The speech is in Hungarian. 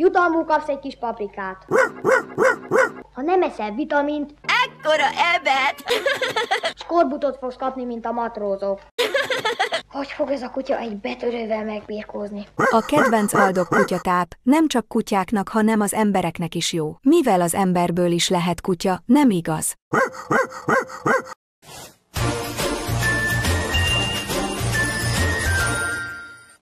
Jutalmul kapsz egy kis paprikát. Ha nem eszel vitamint, Ekkora ebet! skorbutot fogsz kapni, mint a matrózok. Hogy fog ez a kutya egy betörővel megbírkózni? A kedvenc aldog kutyatáp nem csak kutyáknak, hanem az embereknek is jó. Mivel az emberből is lehet kutya, nem igaz.